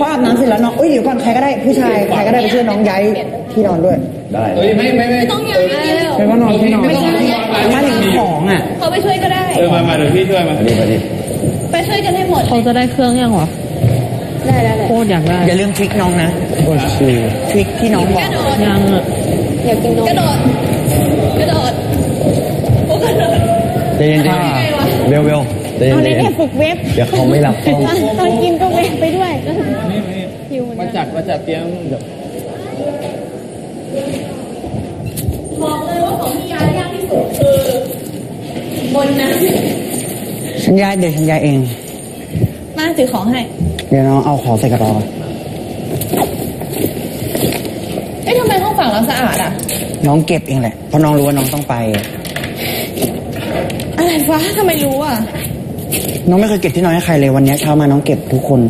พออาบน้ำเสร็จแล้วน้องเอ้ยเดี๋ยวก่อนใครก็ได้ผู้ชายใครก็ได้ไปช่วยน้องย้ายที่นอนด้วย ได้เฮ้ยไม่ไม่ไม่ต้องย้ายแล้วใครก็นอนที่นอนไม่ใช่มาถึงของอะเขาไปช่วยก็ได้เออมามาเดี๋ยวพี่ช่วยมาอันนี้พอดีไปช่วยกันให้หมดเขาจะได้เครื่องยังวะได้ได้ได้โคตรอยากได้อย่าลืมทริคน้องนะทริคที่น้องบอกยังอะอยากกินนมกระโดดกระโดดโอ้กระโดดใจเย็นๆเบลเบลใจเย็เอาในนเนี่ยฝึกเว็บๆเดี๋ยวเขาไม่รับกล้องตอนตอนกินก็เว็บไปด้วย มา จัดมาจัดเตียงบอกเลยว่าของพี่ยายากที่สุดคือบนนั้นฉันย้ายเดี๋ยวฉันย้ายเองมาถือของให้ เดี๋ยวน้องเอาของใส่กระเป๋าก่อนเอ๊ะทำไมห้องฝั่งเราสะอาดอะ น้องเก็บเองแหละ เพราะน้องรู้ว่าน้องต้องไป อะไรวะทำไมรู้อะ น้องไม่เคยเก็บที่นอนให้ใครเลยวันนี้เช้ามาน้องเก็บทุกคน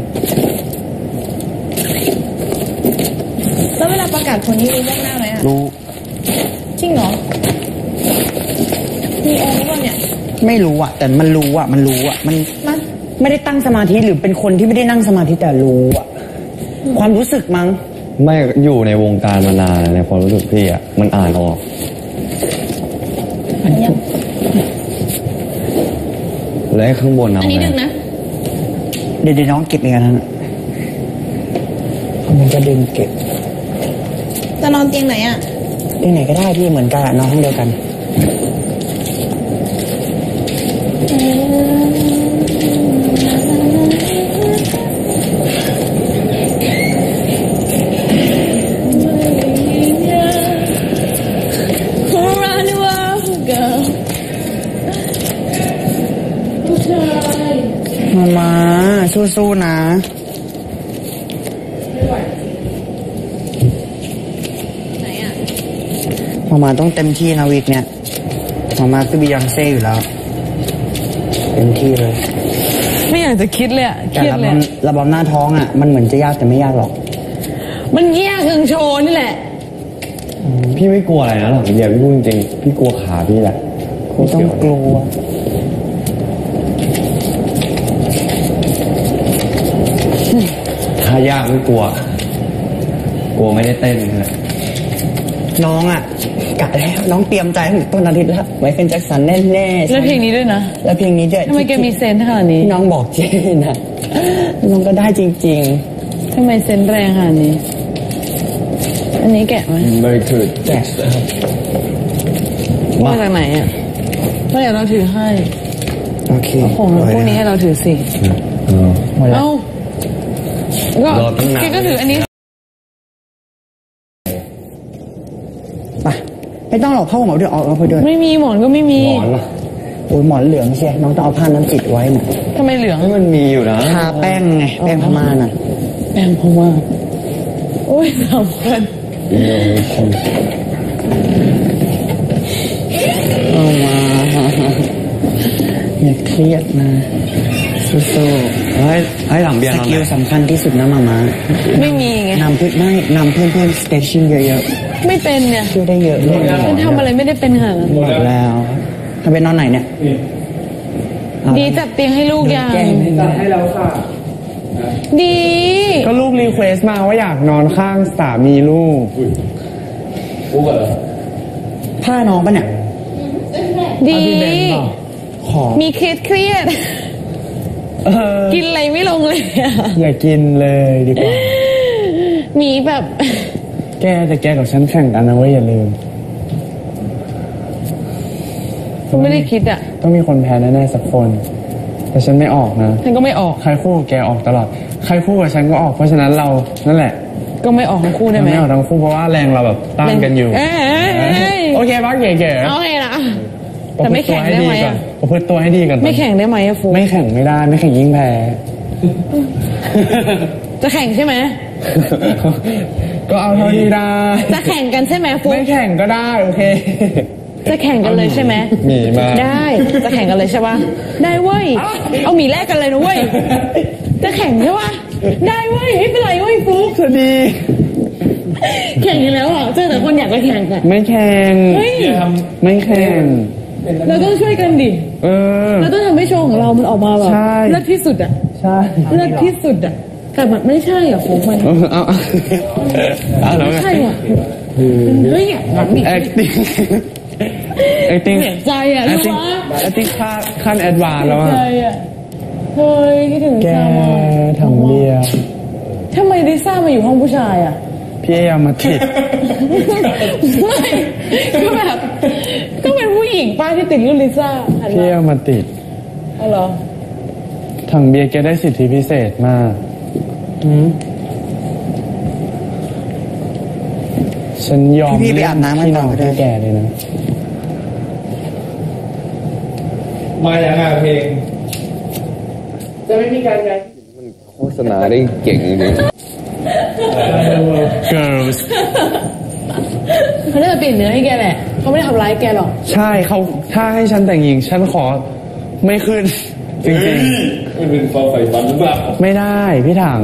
แล้วเวลาประ กาศคนนี้รู้ล่วงหน้าไหมอะรู้ จริงเหรอมีองค์หรือเปล่าเนี่ยไม่รู้อะ แต่มันรู้อะ มันรู้อะ มันมาไม่ได้ตั้งสมาธิหรือเป็นคนที่ไม่ได้นั่งสมาธิแต่รู้อะ ความรู้สึกมั้ง ไม่อยู่ในวงการมานานในความรู้สึกพี่อะมันอ่านออกอันนี้ยังและไอ้ข้างบนเอาอันนี้ไงดึกนะเดี๋ยวเดี๋ยวน้องเก็บเองอันนั้นอะมันจะดึงเก็บจะ นอนเตียงไหนอะที่ไหนก็ได้พี่เหมือนกันอะนอนห้องเดียวกัน Run the world girl มามาสู้ๆนะ ไหนอะ มามาต้องเต็มที่นะวีคเนี่ยมามาคือบียอนเซ่อยู่แล้ว เต็มที่เลย ไม่อยากจะคิดเลยอะเคแต่รียดระเลยบำระบำหน้าท้องอะมันเหมือนจะยากแต่ไม่ยากหรอก มันยากเอิงโชว์นี่แหละ พี่ไม่กลัวอะไรนะหรอกเดี๋ยวพี่พูดจริงๆพี่กลัวขาพี่แหละโคไม่ตรต้อเสีงยวกลัว ถ้ายากไม่กลัว กลัวไม่ได้เต้นนะน้องอะ กะแล้วน้องเตรียมใจตั้งแต่ต้นอาทิตย์แล้วไมเคิลแจ็คสันแน่แน่ๆแล้วเพลงนี้ด้วยนะ แล้วเพลงนี้ด้วยทำไมแกมีเซนส์ขนาดนี้ที่น้องบอกเจนอะน้องก็ได้จริงทำไมเซนส์แรงขนาดนี้ อันนี้แกะไหมไม่คือๆแต่มาจากไหนอะไม่เดี๋ยวเราถือให้โอเคเอาของพวกนี้ให้เราถือสิเออหมดแล้วเอ้าก็รอตั้งนานแกก็ถืออันนี้ ไป ไม่ต้องหรอกเข้าหัวด้วยออกเอาไปด้วยไม่มีหมอนก็ไม่มีหมอนล่ะโอ้ยหมอนเหลืองใช่น้องต้องเอาผ้านั้นปิดไว้หน่อยทำไมเหลืองให้มันมีอยู่นะทาแป้งไงแป้งพม่าน่ะ แป้งเพราะว่าโอ้ยสำคัญเดี๋ยวคนเอามาอย่าเครียดนะสู้ให้ให้หลังเบียร์ๆสนอนกิไหลนสำคัญที่สุดนะมามาไม่มีไงนำเพื่อนไม่นำเพื่อนเพื่อนสเตชันเยอะ ไม่เป็นเนี่ยๆช่วยได้เยอะเลยมันทำอะไรไม่ได้เป็นขนาดนั้นหมดแล้วถ้าเป็นนอนไหนเนี่ยเอาดีจัดเตียงให้ลูกยังแกล้งให้จัดให้แล้วค่ะ ดี ก็ลูก request มาว่าอยากนอนข้างสามีลูกกูเหรอผ้าน้องปะเนี่ย ดีเอาที่เบนเปล่าของมีเครียดเครียดเออกินอะไรไม่ลงเลยอะอย่ากินเลยดีกว่ามีแบบ แกแต่แกกับฉันแข่งกันนะเว้ยอย่าลืมคุณไม่ได้คิดอะ ต้องมีคนแพ้แน่ๆสักคน แต่ฉันไม่ออกนะ ฉันก็ไม่ออก ใครคู่กับแกออกตลอด ใครคู่กับฉันก็ออกเพราะฉะนั้นเรานั่นแหละ ก็ไม่ออกทั้งคู่ได้ไหมไม่ออกทั้งคู่เพราะว่าแรงเราแบบต้านกันอยู่เอ้ยเอ้ยเอ้ยโอเคปะเก๋ๆเอาไงล่ะแต่ไม่แข่งได้ไหมอะประพฤติตัวให้ดีก่อนไม่แข่งได้ไหมอะฟูไม่แข่งไม่ได้ไม่แข่งยิ่งแพ้ จะแข่งใช่ไหม ก็เอาเท่าที่ได้ จะแข่งกันใช่ไหมฟูไม่แข่งก็ได้โอเค จะแข่งกันเลยใช่ไหมหมีมาได้ จะแข่งกันเลยใช่ปะได้เว้ย เอาหมีแลกกันเลยนะเว้ย จะแข่งใช่ปะได้เว้ยไม่เป็นไรเว้ยฟุกสวัสดี แข่งกันแล้วอะเจอแต่คนอยากไปแข่งกันไม่แข่งเฮ้ยไม่แข่งเราต้องช่วยกันดิเออเราต้องทำให้โชว์ของเรามันออกมาแบบใช่เลิศที่สุดอะใช่เลิศที่สุดอะ แต่มันไม่ใช่อะฟุกมันเอาเอาเอาเอาแล้วไม่ใช่อะเฮ้ยหลังนี่ acting acting เสียใจอะรู้ acting ว่า acting ขั้นขั้นแอดวานแล้วอะใจอะเฮ้ยคิดถึงแกถังเบียร์ทำไมลิซ่ามาอยู่ห้องผู้ชายอะพี่ยามาติดไม่ก็แบบก็เป็นผู้หญิงป้าที่ติดรุ่นลิซ่าพี่มายามาติดเอเหรอถังเบียร์แกได้สิทธิพิเศษมาก ฉันยอมพี่ๆไปอาบน้ำกันพี่ก่น้ออนงก็ได้ให้แกเลยนะมาอย่างไรเพลงโฆษณาได้เก่งจริง girls เขาน่าจะเปลี่ยนเนื้อให้แกแหละเขาไม่ได้ทำร้ายแกหรอก ใช่เขาถ้าให้ฉันแต่งหญิง ฉันขอไม่ขึ้น จริง มันเป็นความใฝ่ฝันหรือเปล่าๆไม่ได้พี่ถัง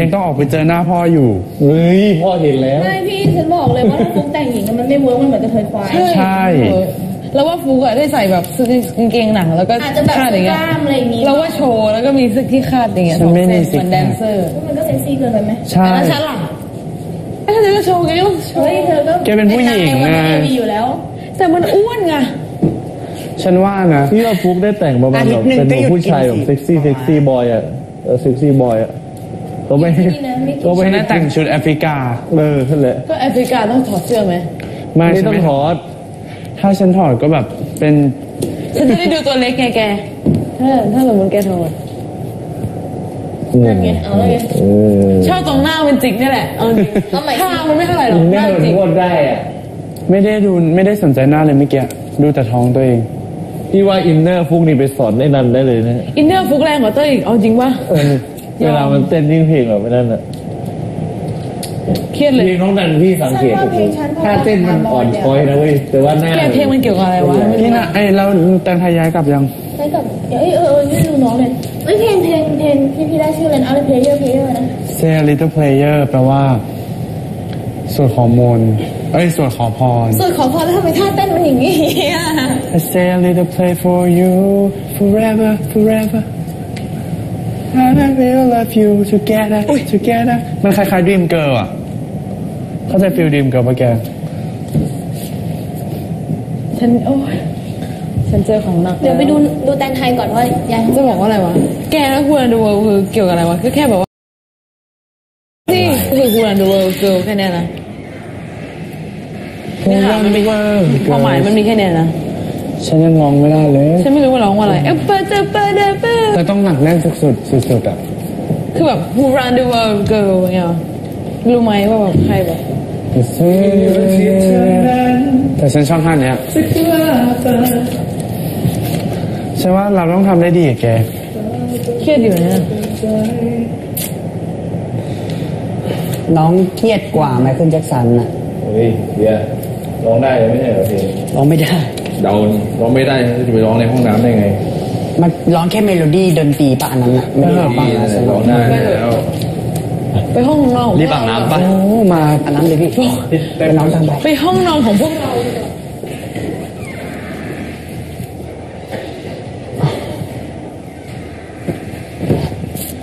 ยังต้องออกไปเจอหน้าพ่ออยู่ เฮ้ยพ่อเห็นแล้ว ไม่พี่ฉันบอกเลยว่าถ้าฟุกแต่งหญิงอะมันไม่ work มันเหมือนกระเทยควายใช่เออแล้วว่าฟูกอะได้ใส่แบบเสื้อกางเกงหนังแล้วก็อาจจะแบบคาดอย่างเงี้กยล้ามอะไรอย่างงี้แล้วว่าโชว์แล้วก็มีเสื้อที่คาดอย่างเงี้ยฉันไม่มีสองเส้นเหมือนซิกแพคแดนเซอร์มันก็เซ็กซี่เกินไปไหมใช่แล้วฉันล่ะไอ้ฉันก็โชว์ไงว่าโชว์เฮ้ยเธอก็แกเป็นผู้หญิงมันไงก็มีอยู่แล้ว แต่มันอ้วนไง ฉันว่านะพี่ว่าฟุกได้แต่งประมาณแบบเป็นแบบผู้ชายแบบเซ็กซี่เซ็กซี่บอยอะเออเซ็กซี่บอยอะก็ไม่นี่นะไม่ก็ไม่ฉันให้ได้แต่งชุดแอฟริกา เออนั่นแหละก็แอฟริกาต้องถอดเสื้อไหมไม่ไม่ฉันต้องไม่ถอดถ้าฉันถอดก็แบบเป็นฉันจะได้ดูตัวเล็กไงแกถ้าถ้าสมมติแกถอดนั่นไงเอาเลยเออชอบตรงหน้ามันจริงนี่แหละเอาจริงเอาใหม่สิข้างมันไม่เท่าไหร่หรอกหไม่น้าโดนจริงนวดได้อะไม่ได้ดูไม่ได้สนใจหน้าเลยเมื่อกี้ดูแต่ท้องตัวเอง พี่ว่า inner ฟุกนี่ไปสอนไอ้นันได้เลยนะ inner ฟุกแรงกว่าเต้ยอีกเอาจริงปะเออเวลามันเต้นยิ่งเพลงแบบนั่นอะเครียดเลยเพลงน้องนันพี่สังเกตฉันว่าเพลงฉันถ้าเต้นมันอ่อนช้อยนะเว้ยแต่ว่าหน้าแกเพลงมันเกี่ยวกับอะไรวะไม่รู้พี่นะไอ้เราแตงไทยย้ายกลับยังใช่กับเอ้ยเออเออนี่ดูน้องเลยเอ้ยเพลงเพลงเพลงที่พี่ได้ชื่ออะไรนะเอาเลยเพลเยอร์เพลเยอร์นะ Say a little player แปลว่าสวดขอมนต์เอ้ยสวดขอพรส่วนขอพรแล้วทำไมท่าเต้นมันอย่างนี้อะ I say a little prayer for you forever forever and I will love you together together มันคล้ายๆ Dream Girl อะ เข้าใจฟิล Dream Girl ปะแก ฉันโอ้ยฉันเจอของหนักเดี๋ยวไปดูดูแตงไทยก่อนว่ายายจะบอกว่าอะไรวะ แกแล้ว who run the world คือเกี่ยวกับอะไรวะคือแค่แบบว่านี่คือ who run the world คือแค่เนี้ยนะเนื้อหามันมีความหมายมันมีแค่เนี้ยนะ ฉันยังร้องไม่ได้เลย ฉันไม่รู้ว่าร้องว่าอะไรเอเปอร์เจเปอร์เดเปอร์แต่ต้องหนักแน่นสุดๆสุดๆอะคือแบบ Who Run the World Girl เงี้ยรู้ไหมว่าแบบใครแบบแต่ฉันชอบท่าเนี้ยฉันว่าเราต้องทำได้ดีอะแกเครียดอยู่เนี่ยน้องเครียดกว่าไมเคิลแจ็คสันน่ะเฮ้ยเดี๋ยวร้องได้เลยไม่ใช่เหรอเพลงร้องไม่ได้ เดาร้องไม่ได้จะไปร้องในห้องน้ำได้ไง มันร้องแค่เมโลดี้ดนตรีปะอันนั้นน่ะไม่ได้ฟังนะสนุร้อกงได้แล้วไปห้องนอนรีบอาบน้ำปะโอ้มาอันนั้นเลยพี่เป็นน้องทางไปไปห้องนอนของพวกเรา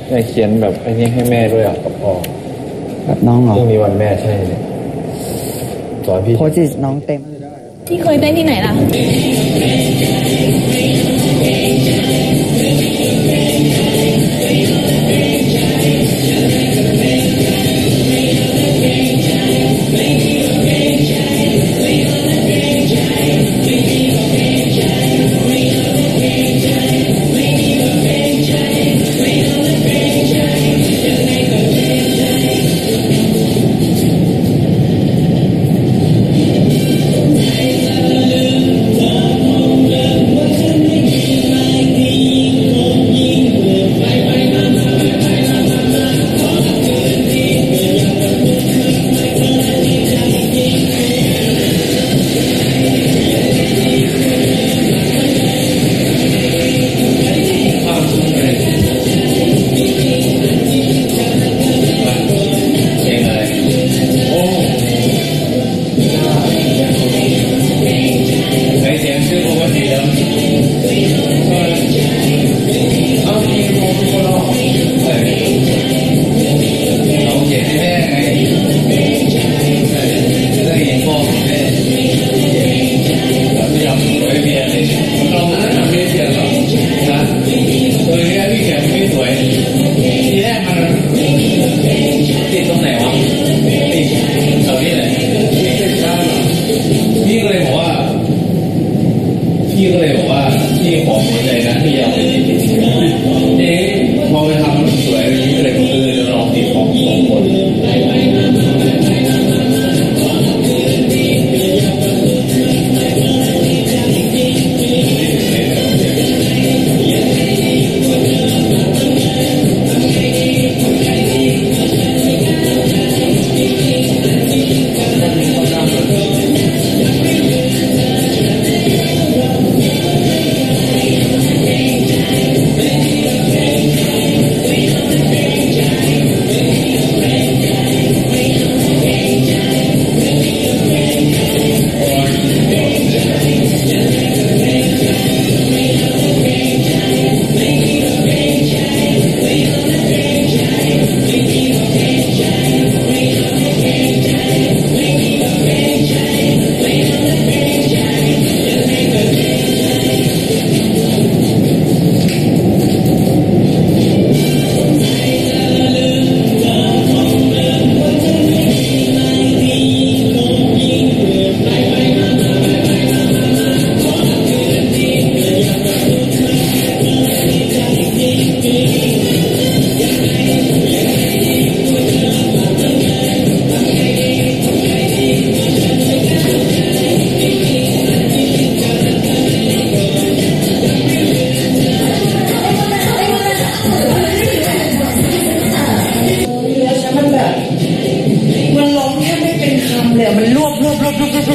แม่เขียนแบบไอ้นี้ให้แม่ด้วยอะกับพ่อแบบน้องเหรอพรุ่งนี้วันแม่ใช่เนี่ยสอนพี่โคจิน้องเต็ม ที่เคยเต้นที่ไหนล่ะ Amen.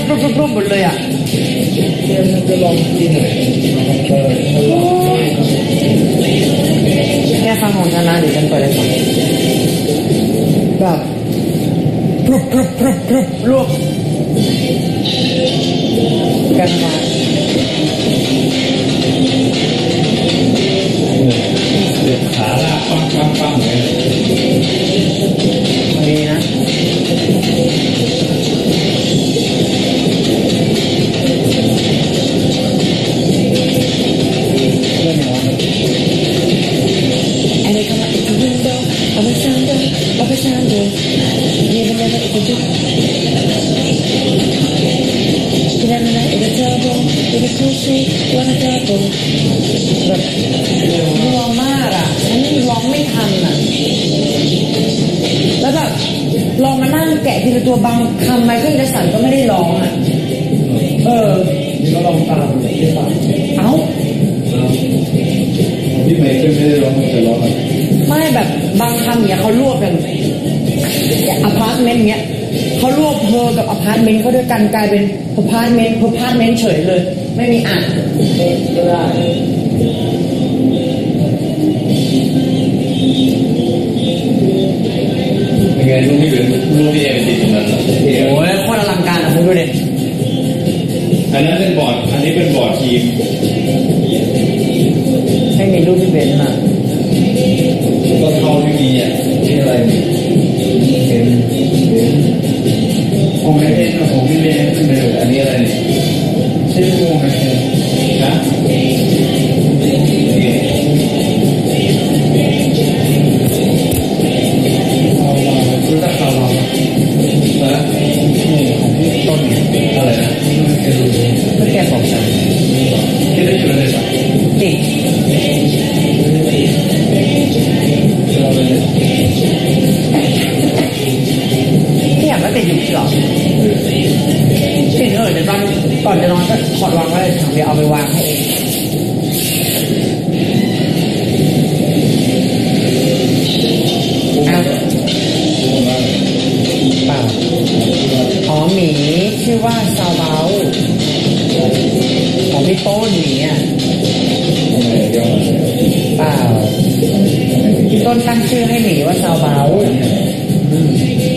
brum brum belum ya? Ya sama udah nanti kan pada sama. Bab. Brum brum brum brum belum. Kan mah. Salah, pang pang pang. แบบรัวมากอะฉันร้องไม่ทันอะ แล้วแบบลองมานั่งแกะทีละตัวบางคำไมเคิลแจ็คสันก็ไม่ได้ร้องอะ เออนี่ก็ลองตามที่ฟังเอ้าพี่ไม่ขึ้นไม่ได้ร้องแต่ร้องไม่แบบบางคำเนี่ยเขารวบกัน apartment เนี้ยเขารวบ her กับ apartment เขาด้วยกันกลายเป็นapartment apartment เฉยเลย ไม่มีอ่านก็ได้ยังไงลูกพี่เป็นลูกพี่เอ็มติดตรงนั้นเท่โอ้ยโคตรอลังการอะมึงดูดิอันนั้นเป็นบอร์ด อันนี้เป็นบอร์ดทีม ให้มีรูปพี่เบนซ์มาก็เท่าที่มีอะนี่อะไรเป็นของไม่เป็นของพี่เบนเป็นอันนี้อะไรเนี่ย ชื่อวง ก่อนจะนอนก็ขอดวางไว้ถังเดียวเอาไปวางให้เองอะเปล่าอ๋อหมีชื่อว่าซาเบาของพี่โต้นหมีอะเปล่าพี่ต้นตั้งชื่อให้หมีว่าซาเบาไม่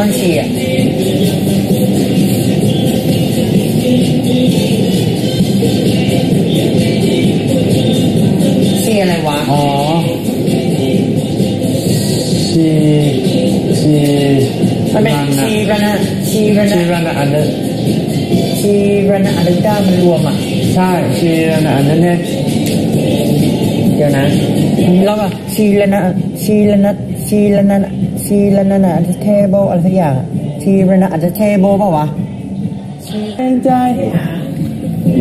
ฟังท่อนชีอะชีอะไรวะ อ๋อชีชีมันเป็นชีรันอะชีรันชีอะรันอันนั้นชีรันอะอะไรด้ามันรวมอะ ใช่ชีรันอันนั้นเนี่ยเดี๋ยวนะแล้วก็ชีละนะชีละนะชีละนะ ชีทีละนานาเทเบิลอะไรสักอย่างอะทีละนาอาจจะเทเบิลเปล่าวะใจ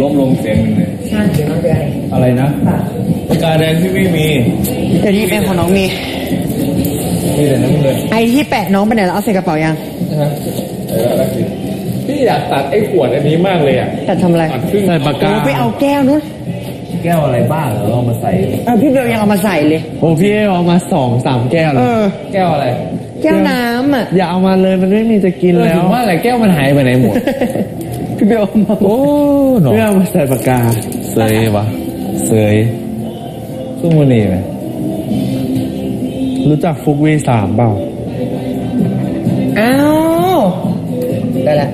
ลบลงเสียงหนึ่งเลยใช่เดี๋ยวน้องจะอะไรนะปากกาแดงที่ไม่มีเดี๋ยวที่เป็นของน้องมีมีแต่น้ำเงินไอที่แปะน้องไปไหนแล้วเอาใส่กระเป๋ายังนะฮะเออแล้วสิพี่อยากตัดไอ้ขวดอันนี้มากเลยอะแต่ทำอะไรตัดครึ่งใส่ปากกาโอ้ไปเอาแก้วนู้น แก้วอะไรบ้าเหรอเรามาใส่เออพี่เบลยังเอามาใส่เลย โอ้พี่เอามาสองสามแก้วเอแล้วอแก้วอะไรแก้วน้ำอะ อย่าเอามาเลยมันไม่มีจะกินเออแล้ถึวงว่าอะไรแก้วมันหายไปไหนหมด พี่เบลเอามาโอ้หนอเพื่อเอามาใส่ปากกาเสยวะเสยสู้มันนี่ไหมรู้จักฟุกวีสามเปล่าอ้าวได้ละ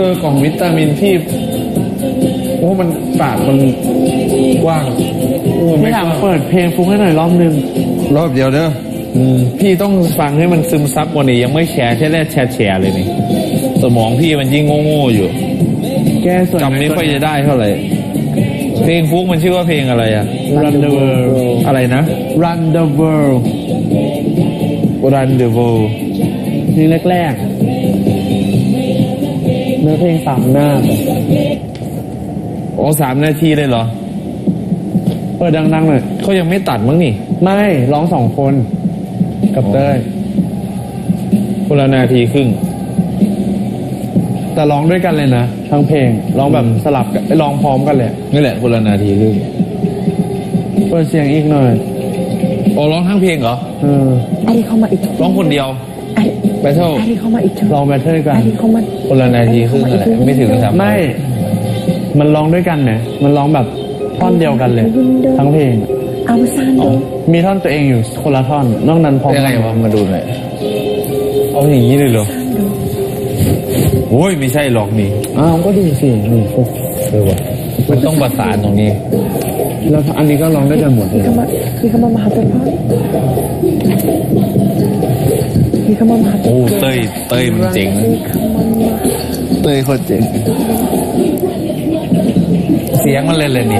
ออกล่องวิตามินพี่โอ้มันปากมันกว้างโอ้ไม่ไม่ถามกว้างเปิดเพลงฟุกให้หน่อยรอบนึง รอบเดียวเด้ออืมพี่ต้องฟังให้มันซึมซับกว่านี้ยังไม่แชร์แค่แรกแชร์แชร์เลยนี่สมองพี่มันยิ่งโง่ๆอยู่แก้ส่วนจำไม่ค่อยจะได้เท่าไหร่เพลงฟุกมันชื่อว่าเพลงอะไรอะ Run the world อะไรนะ Run the world Run the World เพลงแรกๆ เนื้อเพลงสามหน้าแบบอ๋อสามนาทีเลยเหรอ เปิดดังๆหน่อยเขายังไม่ตัดมั้งนี่ ไม่ร้องสองคน กับเต้ยคนละนาทีครึ่ง แต่ร้องด้วยกันเลยนะทั้งเพลงร้องแบบสลับกันร้องพร้อมกันเลยนี่แหละคนละนาทีครึ่งเปิดเสียงอีกหน่อยอ๋อร้องทั้งเพลงเหรอเออไอ้เข้ามาอีกร้องคนเดียว ไอ้ไปเท่าไอ้เข้ามาอีกลองแบทเทิลกันไอ้เข้ามาคนละนาทีครึ่งนั่นแหละไม่ถึงสามไม่ มันร้องด้วยกันเนี่ยมันร้องแบบท่อนเดียวกันเลย ทั้งเพลงเอาซานโดมีท่อนตัวเองอยู่คนละท่อน นอกนั้นพร้อมยังไงกันวะมาดูหน่อยเอาอย่างนี้เลยเหรอโอ้ยไม่ใช่หรอกนี่อ้าวก็ดีสินี่ฟุกเออวะมันต้องประสานตรงนี้ แล้วอันนี้ก็ร้องด้วยกันหมดเลยเข้ามาพี่เข้ามามาหาเต้ยพ่อ พี่เข้ามามาหาเต้ย โอ้เต้ยเต้ยมันเจ๋งนะเต้ยโคตรเจ๋งเสียงมันเลยเลยนี่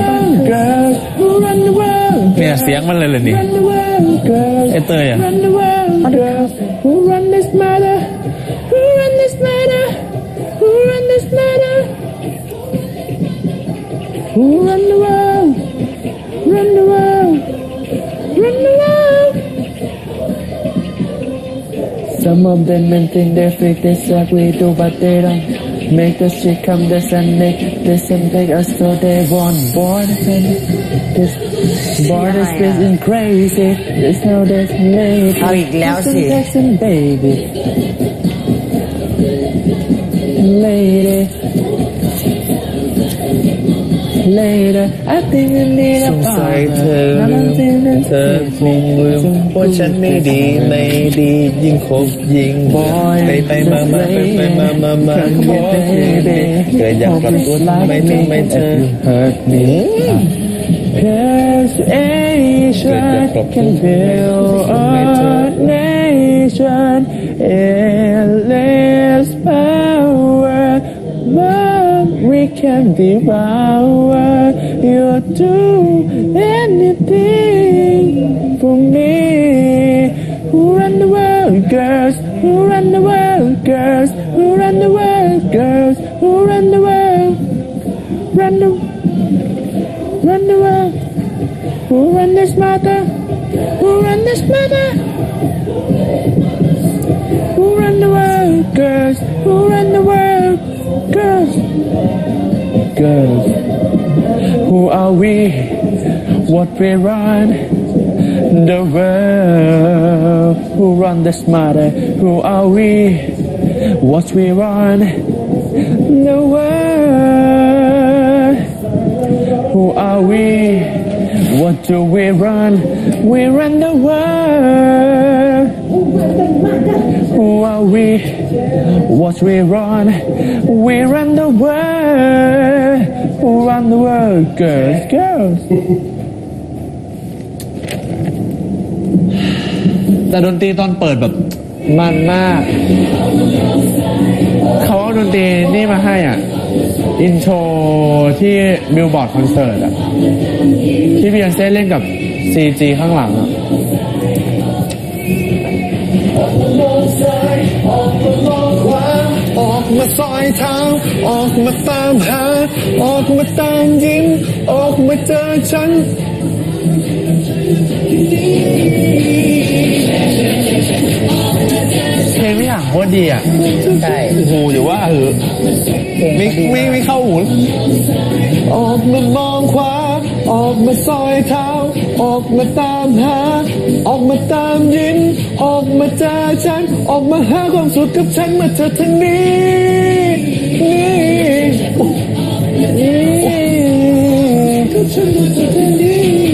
Girl who run the world เนี่ยเสียงมันเลยเลยนี่ run the world girl ไอ้เต้ยอ่ะ run the world girl who run this matter who run this matter who run this matter who run the world run the world Some of them maintain their faith is we do, but they don't. Make the shit come this and make this and make us so they want born this born is this and crazy. This no, this lady, How it lousy. and baby. Lady. ส a งสัยเธอลืมเธอคงลืมว่าฉันไม่ดีไม่ดียิ่งคบยิ่งไปไปมามาไปไปมามามาขอเกิดอยากกลับตัวไม่ทำไมเธอ hurt me. Persuasion can build a nation. Endless power, but we can devour. You do anything for me. Who run the world, girls? Who run the world, girls? Who run the world, girls? Who run the world? Run the, run the world. Who run this mother? Who run this matter? We? What we run? The world. Who run this matter? Who are we? What we run? The world. Who are we? What do we run? We run the world. Are we? What we run? We run the world. Who run the world? Girls, girls. แต่ดนตรีตอนเปิดแบบมันมาก เขาเอาดนตรีนี่มาให้อะ intro ที่บิลบอร์ดคอนเสิร์ตอะ ที่บียอนเซ่เล่นกับ CG ข้างหลังอะ ออกมาซอยเท้า ออกมาตามหา ออกมาตามยิ้ม ออกมาเจอฉันเพลงไม่อย่างโคตรดีอะใช่หูอยู่ว่าเหอะไม่ไม่ไม่เข้าหูออกมามองขวา ออกมาซอยเท้า ออกมาตามหา ออกมาตามยิ้มออกมาเจอฉัน ออกมาหาความสุขกับฉันมาเจอทางนี้นี่นี่กับฉันมาเจอทางนี้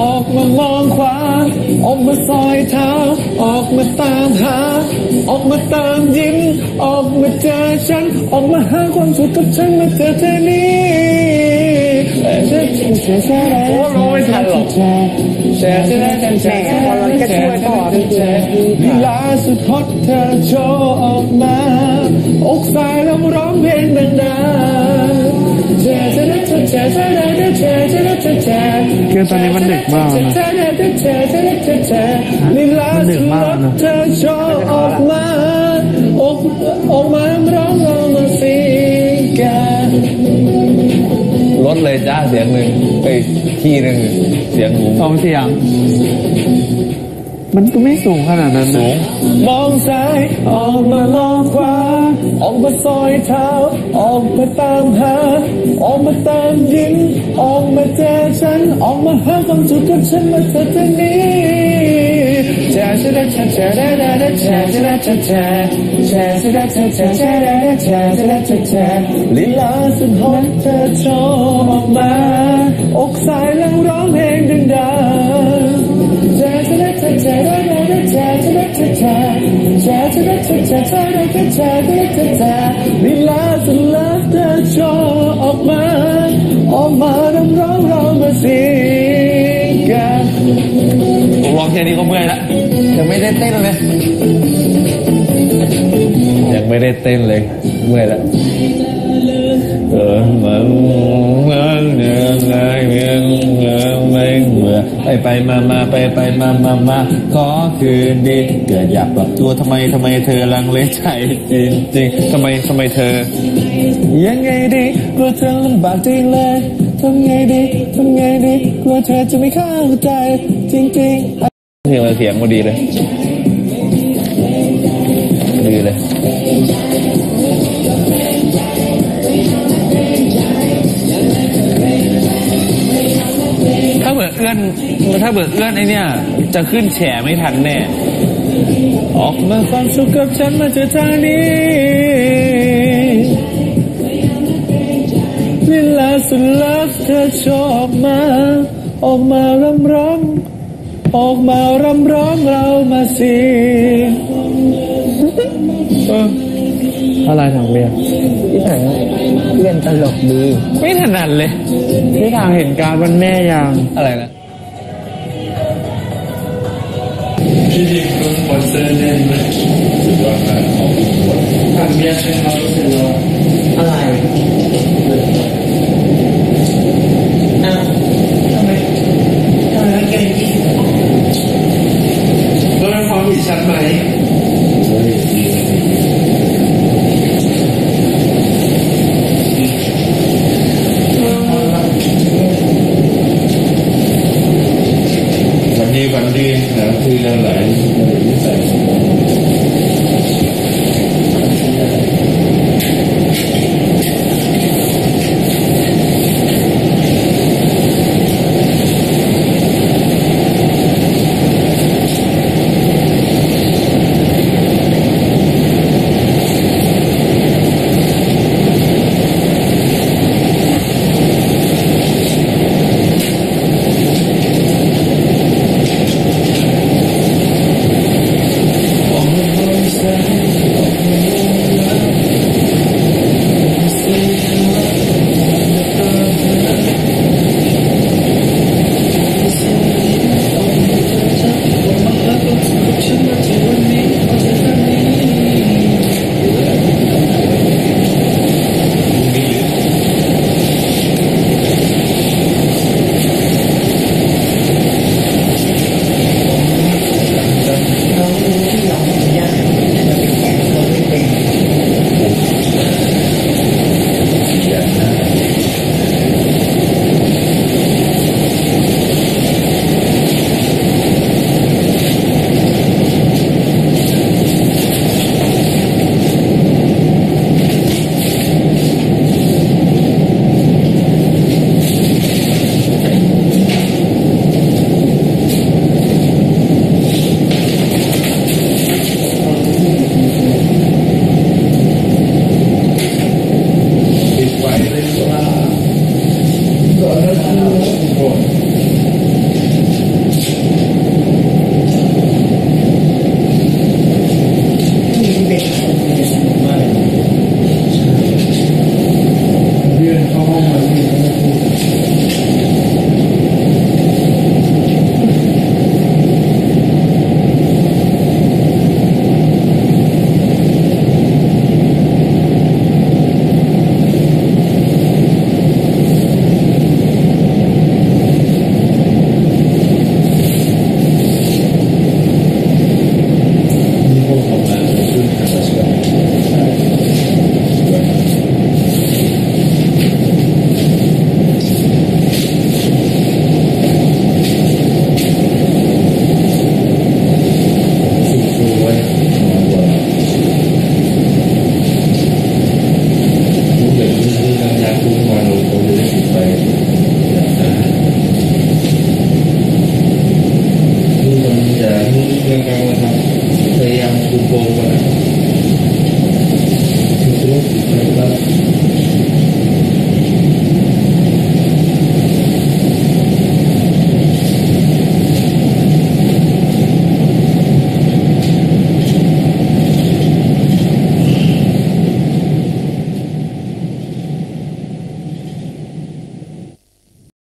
ออกมามองขวา ออกมาซอยเท้า ออกมาตามหา ออกมาตามยิ้ม ออกมาเจอฉัน ออกมาหาความสุขกับฉันมาเจอเธอนี้โอ้ร้องไม่ทันหรอกแชร์จะได้กันแชร์พอเราก็ช่วยพ่อพี่เจลีลาสุดฮอตเธอโชว์ออกมา อกสายแล้วร้องเพลงดังๆแชร์จะได้แชร์จะได้แชร์จะได้แชร์ คือตอนนี้มันดึกมากนะลีลาสุดฮอตเธอโชว์ออกมาออกออกมาร้องร้องมาสิกันลดเลยจ้าเสียงหนึ่งไปขี้หนึ่งเสียงหูสองเสียง มันก็ไม่สูงขนาดนั้นสูง มองซ้ายออกมามองขวาออกมาซอยเท้า ออกมาตามหา ออกมาตามยิ้มออกมาเจอฉัน ออกมาหาความสุขกับฉันมาเจอที่นี้ชร์ชะดะชร์ชะดะดะชร์ชะดะชร์แชร์แชร์ชะดะชร์ชร์ชร์ชร์ชะชร์ชร์ลีลาสุดฮอตเธอโชว์ออกมา อกสายแล้วร้องเพลงดัง ร์แชร์แชร์แชร์แชร์แชร์แชร์แชร์แชร์แชร์แชร์แชร์แชร์แชร์ลีลาสุดลับเธอชว์ออกมา ออกมาร้องร้องร้องมาสิกันผมร้องแค่นี้ก็เมื่อยละยังไม่ได้เต้นเลยยังไม่ได้เต้นเลยเมื่อยละ ไงเมื่อเมื่อไม่เมื่อไปไปมามาไปไปมามามาขอคืนดีเกิดอยากปรับตัวทำไมทำไมเธอลังเลใจจริงจริงทำไมทำไมเธอ ยังไงดีกลัวเธอลำบากจริงเลยทำไงดีทำไงดีกลัวเธอจะไม่เข้าใจ จริงๆเพลงเสียงมาดีเลยดีเลย อื้อนถ้าเบิดเอื้อนไอเนี่ย จะขึ้นแฉไม่ทันแน่ ออกมาความสุขกับฉันมาเจอทางนี้ลีลาสุดลับเธอชอบมา ออกมารำร้องออกมารำร้องเรามาสิเอออะไรทางเรียนพี่ถังเล่นตลกดี ไม่ถนัดเลยที่ทางเห็นการวันแม่ยังอะไรนะ 弟弟跟我生的，是男孩，好很多。他天生好那个。